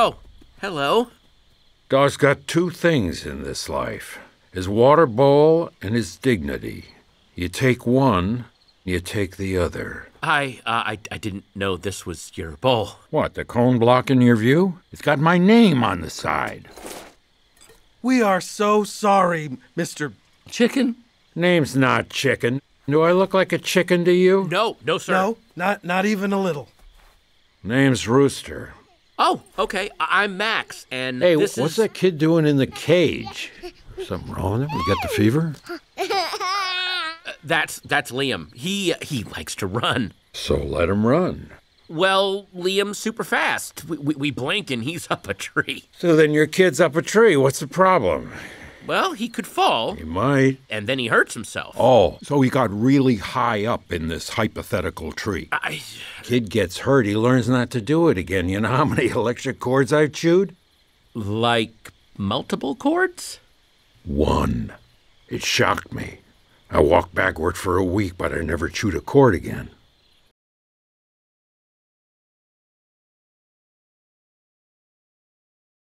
Oh, hello. Dog's got two things in this life his water bowl and his dignity. You take one, you take the other. I, uh, I, I didn't know this was your bowl. What, the cone blocking your view? It's got my name on the side. We are so sorry, Mr. Chicken? Name's not Chicken. Do I look like a chicken to you? No, no, sir. No, not not even a little. Name's Rooster. Oh, okay. I- I'm Max, and Hey, this what's is. that kid doing in the cage? Something wrong with him? You got the fever? Uh, that's that's Liam. He uh, he likes to run. So let him run. Well, Liam's super fast. We, we, we blink and he's up a tree. So then your kid's up a tree. What's the problem? Well, he could fall, He might. and then he hurts himself. Oh, so he got really high up in this hypothetical tree. I, Kid gets hurt, he learns not to do it again. You know how many electric cords I've chewed? like multiple cords? One. It shocked me. I walked backward for a week, but I never chewed a cord again.